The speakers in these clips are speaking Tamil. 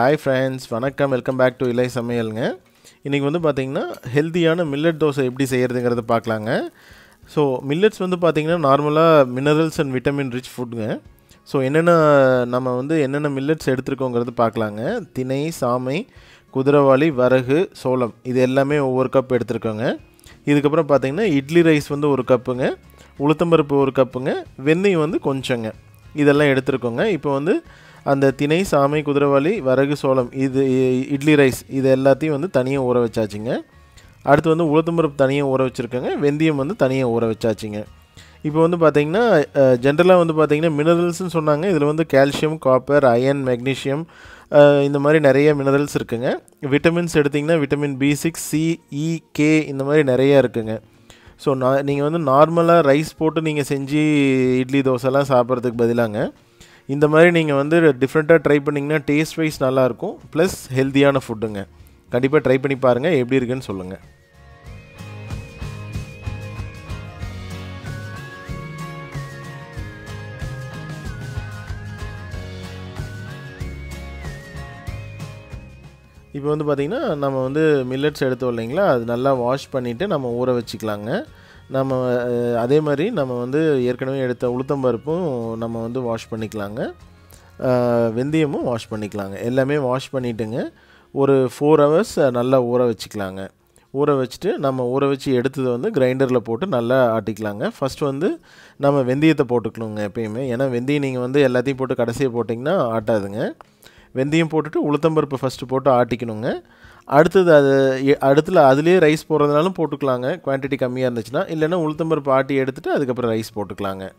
ஹாய் ஃப்ரெண்ட்ஸ் வணக்கம். வெல்கம் பேக் டு இலை சமையலுங்க. இன்றைக்கி வந்து பார்த்திங்கன்னா ஹெல்த்தியான மில்லட் தோசை எப்படி செய்கிறதுங்கிறத பார்க்கலாங்க ஸோ மில்லட்ஸ் வந்து பார்த்திங்கன்னா நார்மலாக மினரல்ஸ் அண்ட் விட்டமின் ரிச் ஃபுட்டுங்க ஸோ என்னென்ன நம்ம வந்து என்னென்ன மில்லட்ஸ் எடுத்துருக்கோங்கிறது பார்க்கலாங்க திணை சாமை குதிரவாளி வரகு சோளம். இது எல்லாமே ஒவ்வொரு கப் எடுத்துருக்கோங்க. இதுக்கப்புறம் பார்த்திங்கன்னா இட்லி ரைஸ் வந்து ஒரு கப்புங்க உளுத்தம்பருப்பு ஒரு கப்புங்க வெந்தயம் வந்து கொஞ்சங்க. இதெல்லாம் எடுத்துருக்கோங்க. இப்போ வந்து அந்த திணை சாமை குதிரைவாளி வரகு சோளம் இது இ- இட்லி ரைஸ் இது எல்லாத்தையும் வந்து தனியாக ஊற வச்சாச்சுங்க. அடுத்து வந்து உளுத்தம்பருப்பு தனியாக ஊற வச்சுருக்கோங்க. வெந்தயம் வந்து தனியாக ஊற வச்சாச்சுங்க. இப்போ வந்து பார்த்தீங்கன்னா ஜென்ரலாக வந்து பார்த்திங்கன்னா மினரல்ஸ்னு சொன்னாங்க. இதில் வந்து கால்சியம் காப்பர் அயன் மெக்னீஷியம் இந்த மாதிரி நிறைய மினரல்ஸ் இருக்குங்க. விட்டமின்ஸ் எடுத்திங்கன்னா vitamin B six C E K இந்த மாதிரி நிறையா இருக்குங்க. ஸோ நான் நீங்கள் வந்து நார்மலாக ரைஸ் போட்டு நீங்கள் செஞ்சு இட்லி தோசைலாம் சாப்பிட்றதுக்கு பதிலாங்க. இந்த மாதிரி நீங்கள் வந்து டிஃப்ரெண்ட்டாக ட்ரை பண்ணிங்கன்னா டேஸ்ட் வைஸ் நல்லாயிருக்கும். ப்ளஸ் ஹெல்த்தியான ஃபுட்டுங்க கண்டிப்பாக ட்ரை பண்ணி பாருங்கள் எப்படி இருக்குன்னு சொல்லுங்கள் இப்போ வந்து பார்த்திங்கன்னா நம்ம வந்து மில்லட்ஸ் எடுத்தோம் இல்லைங்களா? அது நல்லா வாஷ் பண்ணிவிட்டு நம்ம ஊற வச்சுக்கலாங்க. நம்ம அதே மாதிரி நம்ம வந்து ஏற்கனவே எடுத்த உளுத்தம்பருப்பும் நம்ம வந்து வாஷ் பண்ணிக்கலாங்க. வெந்தயமும் வாஷ் பண்ணிக்கலாங்க. எல்லாமே வாஷ் பண்ணிவிட்டுங்க ஒரு ஃபோர் ஹவர்ஸ் நல்லா ஊற வச்சுக்கலாங்க. ஊற வச்சுட்டு நம்ம ஊற வச்சு எடுத்ததை வந்து கிரைண்டரில் போட்டு நல்லா ஆட்டிக்கலாங்க. ஃபஸ்ட் வந்து நம்ம வெந்தயத்தை போட்டுக்கணுங்க எப்பயுமே. ஏன்னா வெந்தயம் நீங்கள் வந்து எல்லாத்தையும் போட்டு கடைசியாக போட்டிங்கன்னா ஆட்டாதுங்க. வெந்தயம் போட்டுட்டு உளுத்தம்பருப்பு ஃபஸ்ட்டு போட்டு ஆட்டிக்கணுங்க. அடுத்தது அது எ- அதுலேயே ரைஸ் போடுறதுனாலும் போட்டுக்கலாங்க. குவான்டிட்டி கம்மியாக இருந்துச்சுன்னா இல்லைன்னா உளுத்தம்பருப்பு ஆட்டி எடுத்துட்டு அதுக்கப்புறம் ரைஸ் போட்டுக்கலாங்க.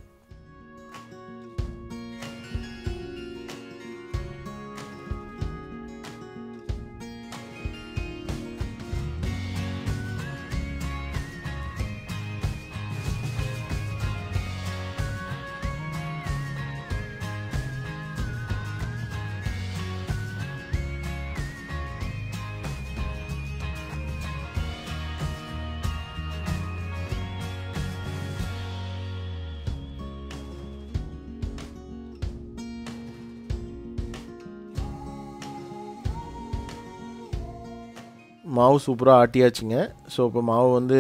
மாவு சூப்பராக ஆட்டியாச்சுங்க. ஸோ இப்போ மாவு வந்து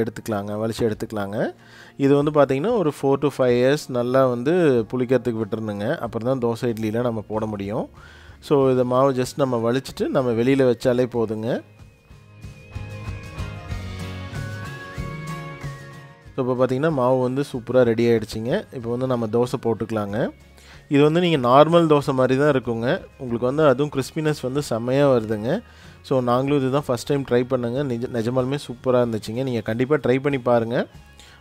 எடுத்துக்கலாங்க. வலிச்சு எடுத்துக்கலாங்க. இது வந்து பார்த்திங்கன்னா ஒரு ஃபோர் டு ஃபைவ் இயர்ஸ் நல்லா வந்து புளிக்கிறதுக்கு விட்டுருணுங்க அப்புறம் தான் தோசை இட்லியில் நம்ம போட முடியும். ஸோ இதை மாவு ஜஸ்ட் நம்ம வலிச்சுட்டு நம்ம வெளியில் வச்சாலே போதுங்க. ஸோ இப்போ பார்த்தீங்கன்னா மாவு வந்து சூப்பராக ரெடி ஆகிடுச்சிங்க இப்போ வந்து நம்ம தோசை போட்டுக்கலாங்க. இது வந்து நீங்கள் நார்மல் தோசை மாதிரி தான் இருக்குங்க. உங்களுக்கு வந்து அதுவும் கிறிஸ்பினஸ் வந்து செம்மையாக வருதுங்க. ஸோ நாங்களும் இதுதான் ஃபஸ்ட் டைம் ட்ரை பண்ணுங்க. நிஜ நிஜமாலுமே சூப்பராக இருந்துச்சுங்க. நீங்கள் கண்டிப்பாக ட்ரை பண்ணி பாருங்கள்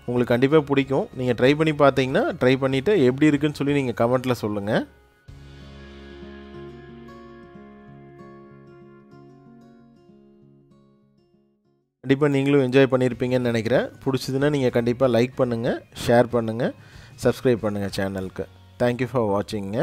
உங்களுக்கு கண்டிப்பாக பிடிக்கும். நீங்கள் ட்ரை பண்ணி பார்த்தீங்கன்னா ட்ரை பண்ணிவிட்டு எப்படி இருக்குன்னு சொல்லி நீங்கள் கமெண்ட்டில் சொல்லுங்கள் கண்டிப்பாக நீங்களும் என்ஜாய் பண்ணியிருப்பீங்கன்னு நினைக்கிறேன். பிடிச்சதுன்னா நீங்கள் கண்டிப்பாக லைக் பண்ணுங்கள் ஷேர் பண்ணுங்கள் சப்ஸ்கிரைப் பண்ணுங்கள் சேனலுக்கு தேங்க்யூ ஃபார் வாட்சிங்க